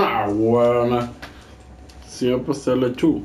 Ah, bueno. Siempre se le chu.